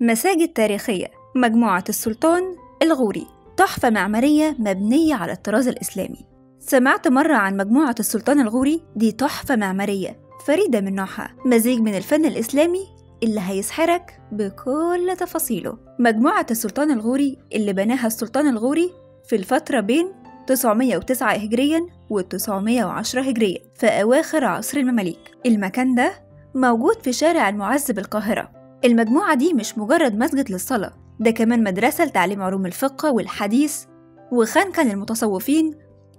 مساجد تاريخية مجموعة السلطان الغوري تحفة معمارية مبنية على الطراز الإسلامي. سمعت مرة عن مجموعة السلطان الغوري؟ دي تحفة معمارية فريدة من نوعها. مزيج من الفن الإسلامي اللي هيسحرك بكل تفاصيله. مجموعة السلطان الغوري اللي بناها السلطان الغوري في الفترة بين 909 هجريا و 910 هجريا في أواخر عصر المماليك. المكان ده موجود في شارع المعز بالقاهرة المجموعة دي مش مجرد مسجد للصلاة ده كمان مدرسة لتعليم علوم الفقه والحديث وخانقا للمتصوفين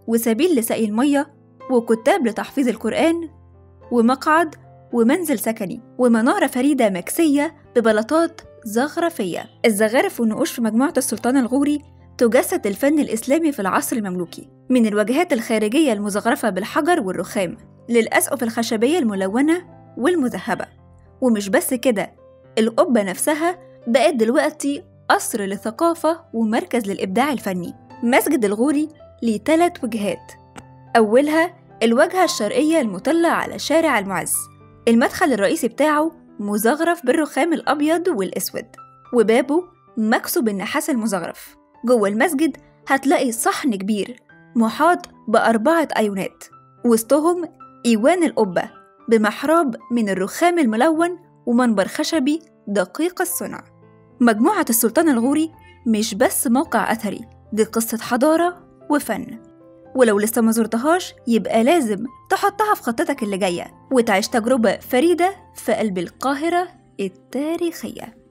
وسبيل لسقي المية وكتاب لتحفيظ القرآن ومقعد ومنزل سكني ومنارة فريدة مكسية ببلاطات زخرفية. الزخارف والنقوش في مجموعة السلطان الغوري تجسد الفن الإسلامي في العصر المملوكي. من الواجهات الخارجية المزخرفة بالحجر والرخام للأسقف الخشبية الملونة والمذهبة. ومش بس كده القبة نفسها بقت دلوقتي قصر للثقافة ومركز للإبداع الفني. مسجد الغوري ليه تلات وجهات. أولها الواجهة الشرقية المطلة على شارع المعز. المدخل الرئيسي بتاعه مزخرف بالرخام الأبيض والأسود. وبابه مكسو بالنحاس المزخرف جوه المسجد هتلاقي صحن كبير محاط بأربعة أيونات. وسطهم إيوان القبة بمحراب من الرخام الملون ومنبر خشبي دقيق الصنع. مجموعة السلطان الغوري مش بس موقع أثري دي قصة حضارة وفن. ولو لسه ما زرتهاش يبقى لازم تحطها في خطتك اللي جاية وتعيش تجربة فريدة في قلب القاهرة التاريخية.